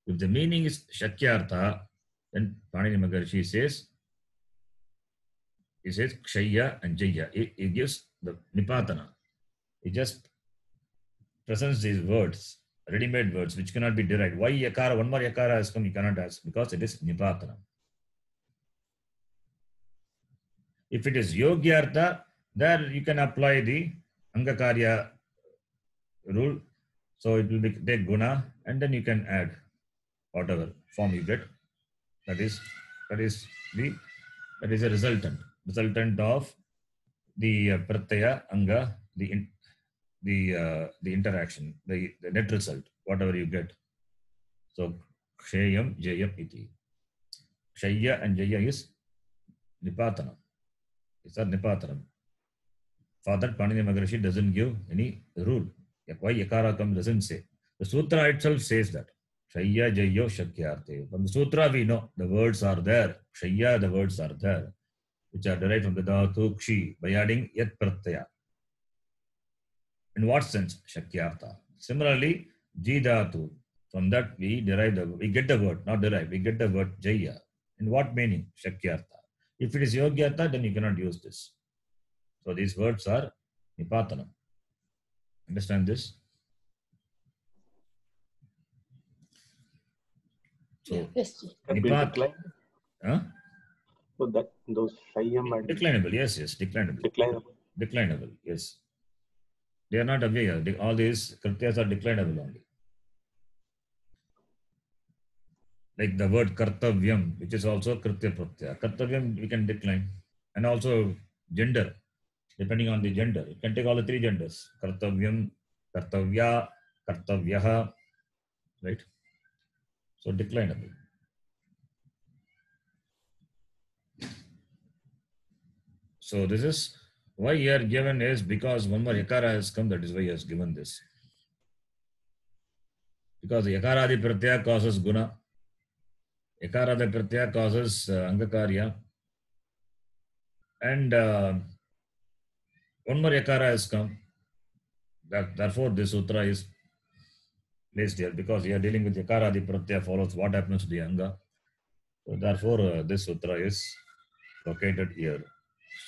If the meaning is Shakyartha, then Panini says, he says Kshaya and Jaya. He, he gives the Nipatana. He just presents these words, ready-made words, which cannot be derived. Why Yakara, one more Yakara has come, you cannot ask, because it is Nipatana. If it is Yogyartha, there you can apply the Angakarya rule. So it will be take guna and then you can add whatever form you get. That is that is the that is a resultant resultant of the uh, pratyaya anga the in, the uh, the interaction the, the net result whatever you get. So kshayam jayam iti. Kshaya and jaya is nipatanam. It's a nipatanam. That, Panini Maharshi doesn't give any rule. Why Yakara comes doesn't say. The Sutra itself says that. Shaya Jayo Shakyarte. From the Sutra, we know the words are there. Shaya, the words are there, which are derived from the Dhatu Kshi by adding Yat Pratyaya. In what sense? Shakyartha. Similarly, Ji Dhatu. From that, we derive the we get the word, not derive, we get the word Jaya. In what meaning? Shakyartha. If it is Yogyartha, then you cannot use this. So these words are Nipatanam. Understand this? So, Yes. Can be huh? So that those Shayam and declinable, yes, yes, declinable. declinable. Declinable, yes. They are not aware. They- All these krityas are declinable only. Like the word kartavyam, which is also kritya pratyaya. Kartavyam we can decline. And also gender, depending on the gender. You can take all the three genders. Kartavyam, kartavya, kartavyaha, right? So declinable. So this is why here given is because one more yakara has come, that is why he has given this. Because yakara adi pratyaya causes guna. Yakara adi pratyaya causes uh, angakarya. And uh, one more yakara has come. That, therefore, this sutra is placed here because we are dealing with yakara adi pratyaya follows what happens to the anga. So therefore, uh, this sutra is located here.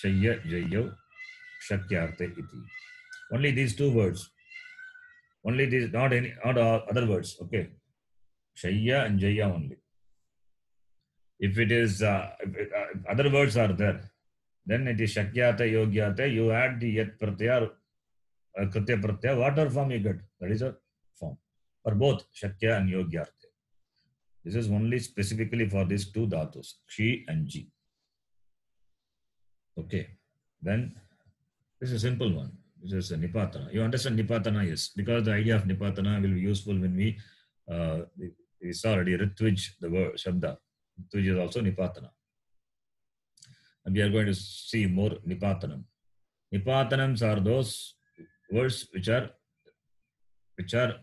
Shaya Jayo Shakyarte iti. Only these two words. Only these, not any not other words. Okay. Shaya and Jaya only. If it is uh, if, it- uh, if other words are there, then it is Shakyate Yogyate. You add the Yat Pratyaya, uh, Kritya Pratyaya, whatever form you get, that is a form. For both Shakya and Yogyarte. This is only specifically for these two dhatus, Kshi and Ji. Okay, then this is a simple one. This is a Nipatana. You understand Nipatana? Yes, because the idea of Nipatana will be useful when we, uh, we saw already Ritvij, the word Shabda. Ritvij is also Nipatana. And we are going to see more Nipatanam. Nipatanams are those words which are which are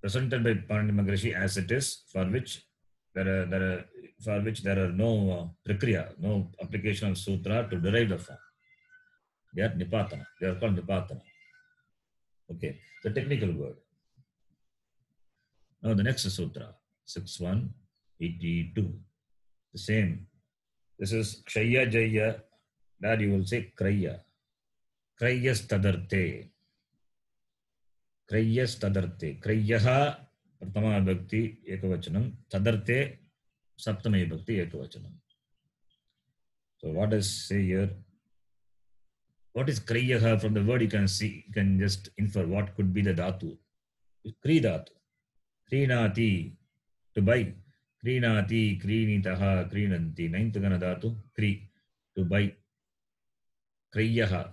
presented by Panini Maharishi as it is, for which there are, there are for which there are no uh, no application of sutra to derive the form. They are nipatana. They are called nipatana. Okay, the technical word. Now the next sutra, 6182. The same. This is Kshaya Jaya. That you will say Kraya. Krayas tadarte. Pratama Bhakti Ekavachanam. Tadarte Saptame Bhakti Ekavachanam. So what does say here? What is Kriyaha? From the word you can see, you can just infer what could be the dhatu. Kri dhatu. Krinati, to buy. Krinati, Krinitaha, Krinanti. Ninth gana dhatu, Kri, to buy. Kriyaha.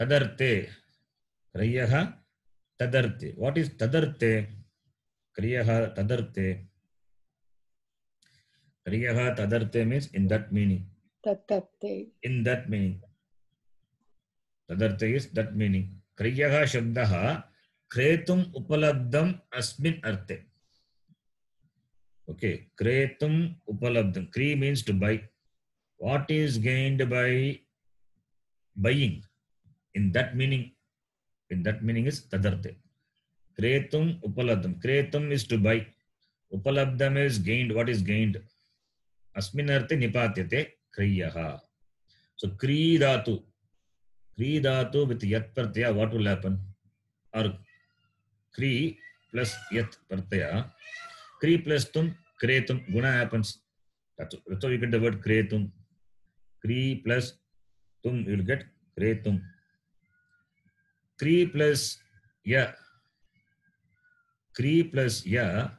Tadarte. Kriyaha. Tadarte. What is Tadarte? Kriyaha Tadarte. Kriyaha Tadarte means in that meaning. Tatate. in that meaning. Tadartha is that meaning. Kriyaha shabdaha kretum upalabdam asmin arte. Okay, kretum upalabdam. Kri means to buy. What is gained by buying? in that meaning, in that meaning is tadarte. Kretum upalabdam. Kretum is to buy. Upalabdam is gained. What is gained? Asminarte nipatyate kriyaha. So kri dhatu. Kri dhatu with yat pratyaya, what will happen? Or kri plus yat pratyaya. Kri plus tum, kretum, guna happens. That's, that's how you get the word kretum. Kri plus tum, you will get kretum. Kri plus ya. Kri plus ya.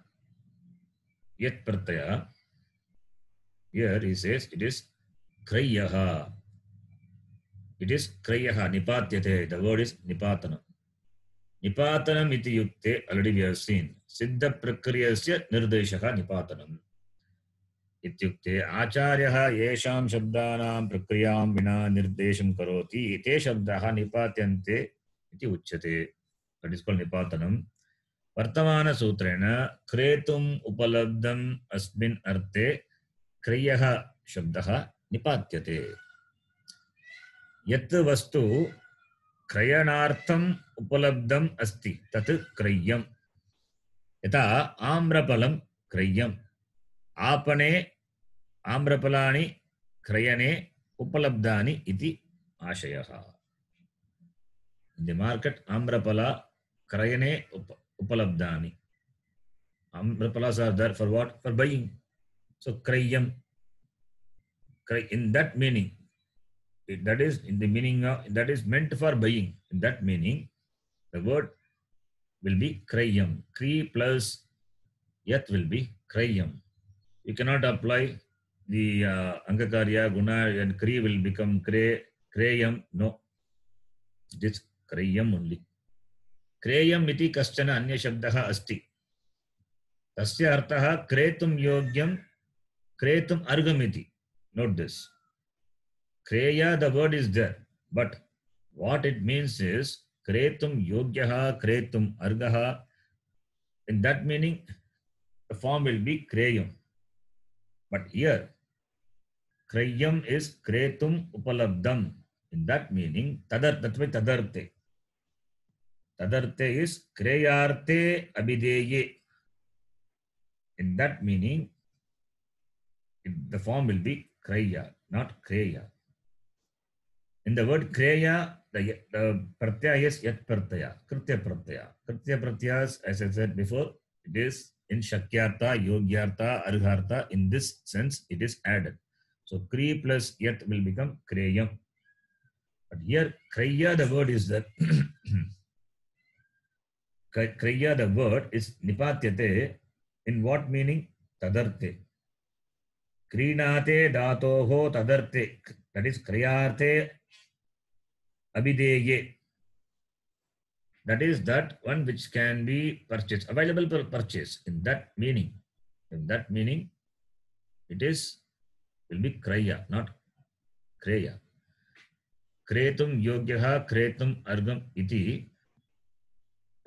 Yat pratyaya. Here he says it is krayaha. It is krayaha, nipatyate. The word is nipatanam. निपातनम् इति युक्ते already we have seen सिद्धप्रक्रियस्य निर्देशः निपातनम् इत्युक्ते आचार्यः येषां शब्दानां प्रक्रियाँ विना निर्देशं करोति ते शब्दाः निपात्यन्ते इति उच्यते दट् इस् काल् निपातनं वर्तमानसूत्रेण क्रेतुम् उपलब्धम् अस्मिन् अर्थे क्रयः शब्दः निपात्यते यत् वस्तु क्रयणार्थम् उपलब्धम् अस्ति तत् क्रय्यम् यथा आम्रफलं क्रय्यम् आपणे आम्रफलानि क्रयणे उपलब्धानि इति आशयः the market Amrapala Krayane Upalabdani. Amrapalas are there for what? For buying. So Krayam. In that meaning, that is in the meaning of that is meant for buying. In that meaning, the word will be Krayam. Kri plus Yat will be Krayam. You cannot apply the uh, Angakarya, Guna, and Kri will become Kre, Krayam. No. this krayam only krayam iti kaschana anya shabdah asti tasya artah kretum yogyam kretum argam iti note this Kreya, the word is there, but what it means is kretum yogyaha, kretum argaha. In that meaning, the form will be kreyam. But here, kreyam is kretum upalabdam. In that meaning, tadar, that way tadarte. Tadarte is kreyarte abideye. In that meaning, the form will be kreya, not kreya. In the word kreya, the, the pratyaya is yat pratyaya, kritya pratyaya. Kritya pratyas, as I said before, it is in shakyartha, yogyartha, arghartha. In this sense, it is added. So kri plus yat will become kreyam. But here, kreya, the word is that kreya, the word is nipatyate. In what meaning? Tadarte. क्रीणाते धातोः तदर्थे that is kriyarte abideye that is that one which can be purchased available for purchase in that meaning in that meaning it is will be kraya not kreya kretum yogyah kretum argam iti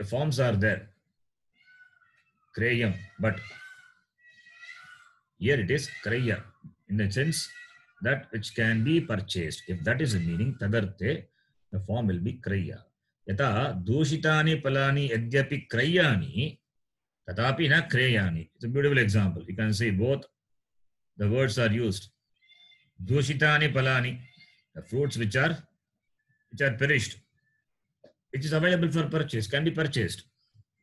the forms are there kreyam but here it is kraya in the sense that which can be purchased. If that is the meaning, tadarte, the form will be kraya. Yata dushitani palani yadyapi krayani, tatapi na krayani. It's a beautiful example. You can see both the words are used. Dushitani palani, the fruits which are which are perished, which is available for purchase, can be purchased.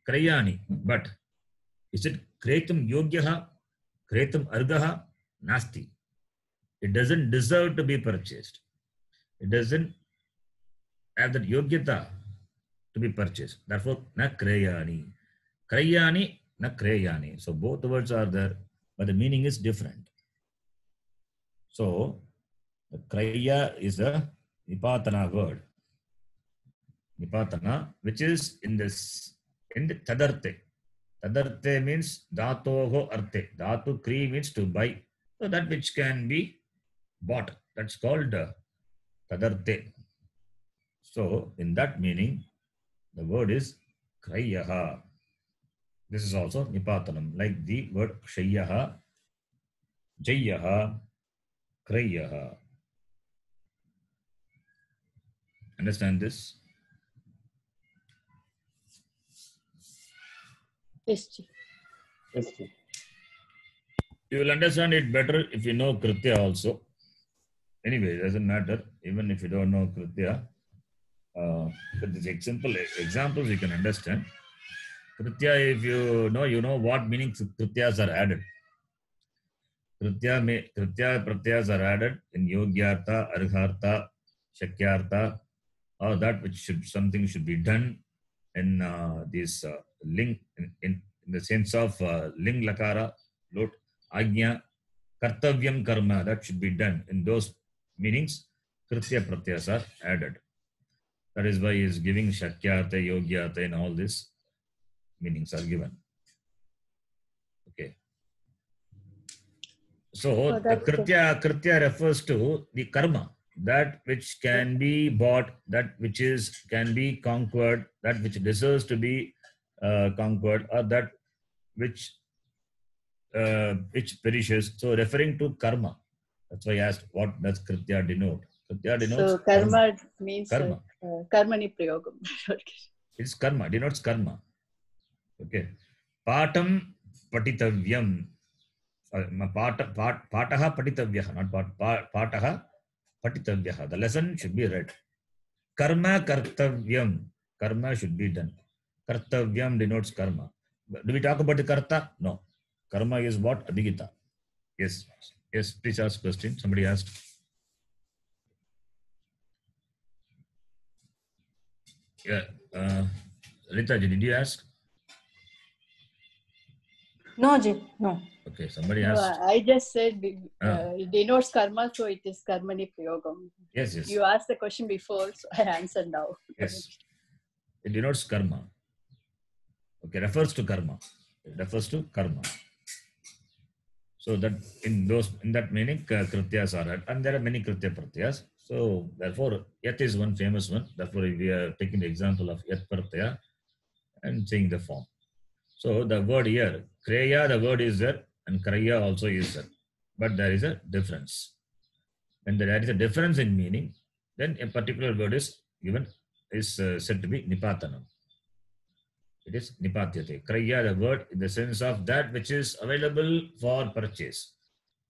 Krayani, but is it kretum yogyaha? Kretum argaha nasti. It doesn't deserve to be purchased. It doesn't have that yogyata to be purchased. Therefore, na krayani. Krayani, na krayani. So both words are there, but the meaning is different. So, the kraya is a nipatana word. Nipatana, which is in this, in the tadarte. Tadarte means dhatoho arte. Dhatu kri means to buy. So that which can be bought. That's called uh, tadarte. So in that meaning, the word is krayaha. This is also nipatanam, like the word kshayaha, jayaha, krayaha. Understand this? Yes, sir. You will understand it better if you know Kritya also. Anyway, it doesn't matter. Even if you don't know Kritya, uh, with these simple examples, you can understand. Kritya, if you know, you know what meaning Krityas are added. Kritya, may, Kritya Pratyas are added in Yogyartha, Arhartha, Shakyartha, or that which should something should be done in uh, this uh, ling in, in, in the sense of uh, ling lakara, lot agnya, kartavyam karma that should be done in those meanings. Kritya pratyas are added. That is why he is giving shakyartha, yogyartha, and all these meanings are given. Okay. So Oh, the kritya kritya refers to the karma that which can be bought, that which is can be conquered, that which deserves to be conquered, or that which uh, which perishes. So referring to karma. That's why I asked what does kritya denote. Kritya denotes So karma means uh, Karma. uh, karmani prayogam. It's karma, denotes karma. Okay. Patam patitavyam. Uh, Pata, pat, pataha patitavyah, not pat, pa- pataha patitavyah. The lesson should be read. Karma kartavyam. Karma should be done. Kartavyam denotes karma. Do we talk about the karta? No. Karma is what? Abhigita. Yes. Yes, please ask question. Somebody asked. Yeah. Uh, Rita, did you ask? No, Ji. No. Okay, somebody No, asked. I just said be- Ah. uh, it denotes karma, so it is karmani prayogam. Yes, yes. You asked the question before, so I answered now. Yes. It denotes karma. Okay, refers to karma. It refers to karma. So that in those in that meaning, uh, krityas are and there are many kritya pratyas. So therefore, yat is one famous one. Therefore, we are taking the example of yat pratyaya and saying the form. So the word here, kreya, the word is there, and kraya also is there, but there is a difference. When there is a difference in meaning, then a particular word is given is uh, said to be nipatanam. It is nipatyate. Kraya, the word in the sense of that which is available for purchase,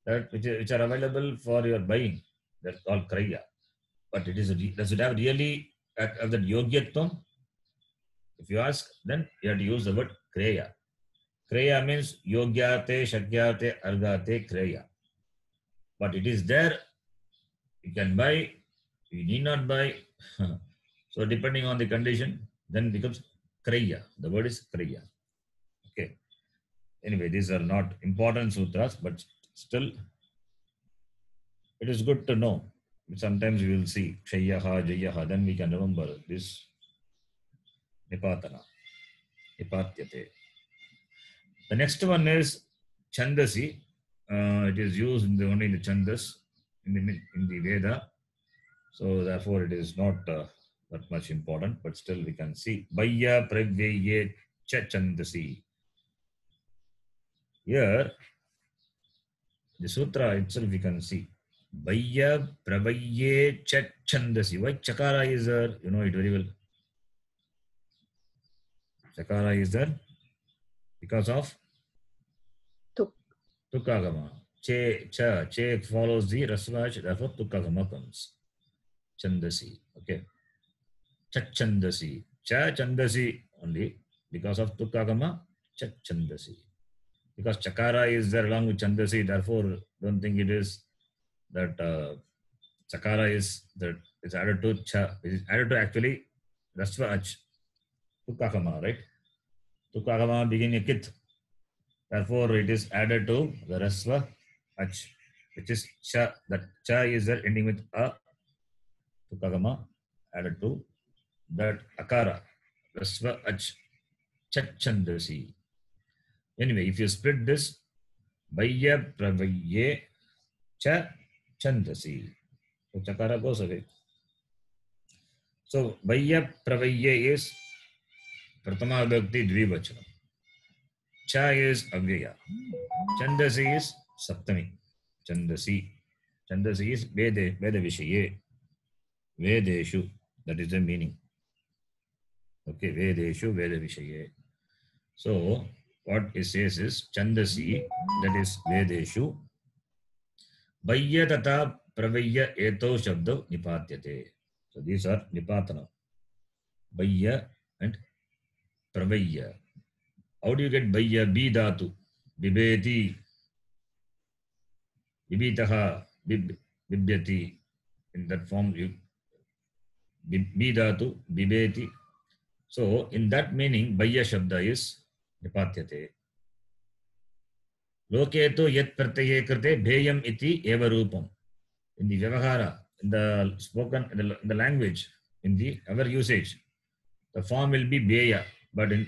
that which, is, which are available for your buying. That's called kraya. But it is does it have really of that yogyatvam? If you ask, then you have to use the word kreya. Kreya means yogyate, shakyate, argate, kreya. But it is there. You can buy. You need not buy. So depending on the condition, then it becomes kriya. The word is kriya. Okay. Anyway, these are not important sutras, but still, it is good to know. Sometimes we will see Kshayaha, Jayaha, then we can remember this Nipatana, Nipatyate. The next one is Chandasi. Uh, it is used in the, only in the Chandas, in the, in the Veda. So therefore, it is not uh, that much important, but still we can see. Bhaya Pravyeye Cha Chandasi. Here, the sutra itself we can see. Bhaya Cha Chandasi. Why Chakara is there? You know it very well. Chakara is there because of Tuk. Tukagama. Che, cha, che follows the Rasvaj, therefore Tukagama comes. Chandasi. Okay. Chachandasi. Cha Chandasi only because of Tukagama, Chachandasi. Because Chakara is there along with Chandasi, therefore don't think it is that uh, Chakara is that it's added to Cha. It is added to actually Rasva Ach. Tukagama, right? Tukagama a kith. Therefore it is added to the Rasva Ach, which is Cha. That Cha is there ending with A. Tukagama added to that akara, rasva ach, chachandasi. Anyway, if you split this, Vaya Pravye Cha Chandasi. So Chakara goes away. So Vaya Pravye is Pratama Bhakti Dvivachanam. Cha is Avyaya. Chandasi is Saptami. Chandasi. Chandasi is Vede, Veda Vishaye. Vedeshu. That is the meaning. Okay, Vedeshu, Veda Vishaye. So, what it says is Chandasi, that is Vedeshu, Bayya tata pravayya eto shabdo nipatyate. So, these are nipatana. Bayya and pravayya. How do you get bayya? Bi dhatu. Bibeti. Bibitaha. Bib, bibyati. In that form, you Bi- bi dhatu, bibeti. So, in that meaning, bayya shabda is nipatyate. Loke to yat pratyaye krite bheyam iti eva rupam. In the vyavahara, in the spoken, in the, in the language, in the our usage, the form will be bheya, but in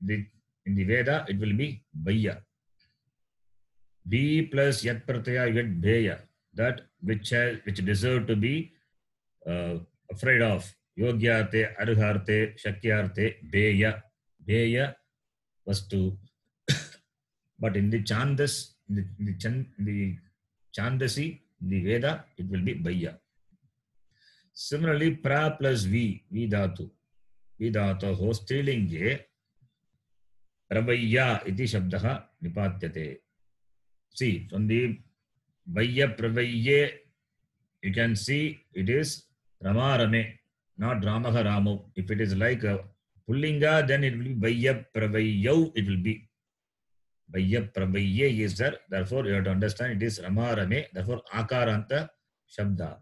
the in the Veda, it will be bayya. B plus yat pratyaya, you get bheya, that which has, which deserve to be uh, afraid of. योग्याते अर्हार्थे, शक्यार्थे बेय बेय वस्तु। But in the चांदस चांदसी in the Veda it will be बेय similarly प्रा plus वी वी धातु वी धातु हो स्त्रीलिंगे प्रवैया इति शब्दः निपात्यते सी फ्रॉम दि बैय प्रवैये you can see it is Rama not Ramaha Ramu. If it is like a Pullinga, then it will be Vayya Pravayyau, it will be. Vayya Pravayye is there. Therefore, you have to understand it is Rama Rame, therefore Akaranta Shabda.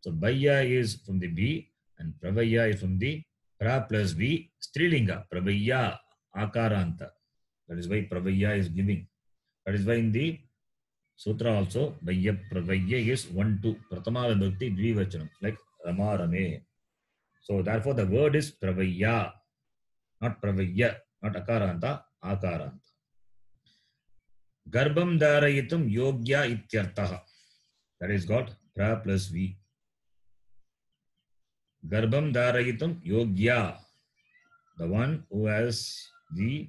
So Vayya is from the B and Pravayya is from the Pra plus B, Strilinga, Pravayya, Akaranta. That is why Pravayya is giving. That is why in the Sutra also, Vayya Pravayya is 1 2. Pratama Vibhakti Dvivachanam, like Rama Rame. So therefore the word is Pravayya, not Pravayya, not Akaranta, Akaranta. Garbham Dharayitum Yogya Ityartaha. That is got Pra plus V. Garbham Dharayitum Yogya. The one who has the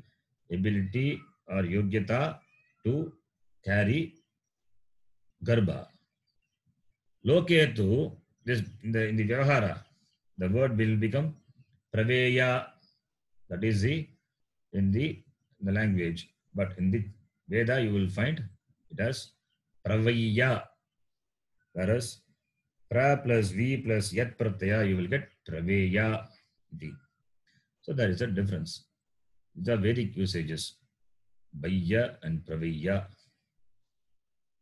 ability or Yogyata to carry Garbha. Loketu, this in the, in the Vyavahara, the word will become Praveya. That is the in the, in the language. But in the Veda, you will find it as Pravaya. Whereas Pra plus V plus Yat Pratyaya, you will get Praveya. So there is a difference. These are Vedic usages. Bhaya and Praveya.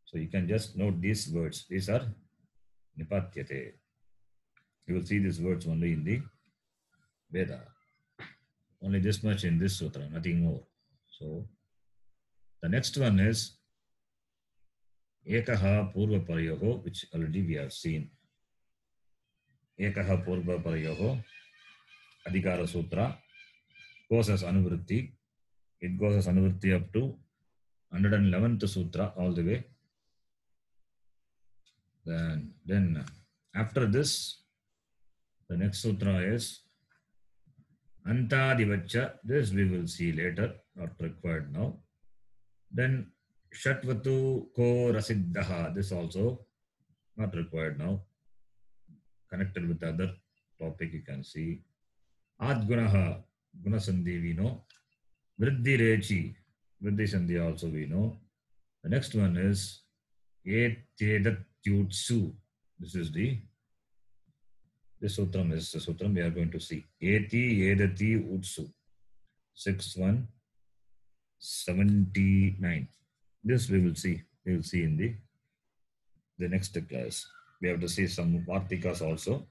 So you can just note these words. These are Nipatyate. You will see these words only in the Veda. Only this much in this sutra, nothing more. So the next one is Ekaha Purva Parayoho, which already we have seen. Ekaha Purva Parayoho, Adhikara Sutra, goes as Anuvritti. It goes as Anuvritti up to 111th Sutra all the way. Then, then after this, the next sutra is Antadivacha. This we will see later, not required now. Then Shatvatu Ko Rasiddhaha. This also not required now. Connected with the other topic you can see. Adgunaha, Gunasandhi we know. Vriddhi Rechi, Vriddhi Sandhi also we know. The next one is Etedatyutsu. This is the this sutram is the sutram we are going to see. Eti Edati Utsu. 6 1 79. This we will see. We will see in the the next class. We have to see some Vartikas also.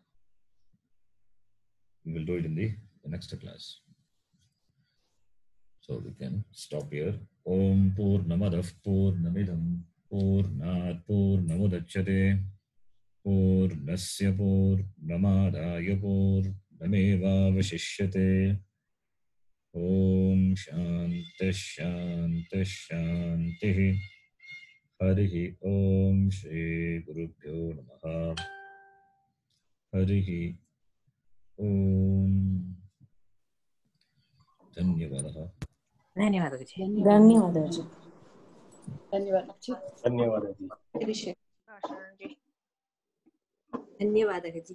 We will do it in the, the next class. So we can stop here. Om Purnamadah Purnamidam Purnat Purnamudachyate पूर्णस्य पूर्णमादाय पूर्णमेवावशिष्यते ॐ शान्तिश्शान्तिश्शान्तिः हरिः ॐ श्रीगुरुभ्यो नमः। हरिः ॐ। धन्यवादः। धन्यवादः धन्यवादः धन्यवादः धन्यवादः जी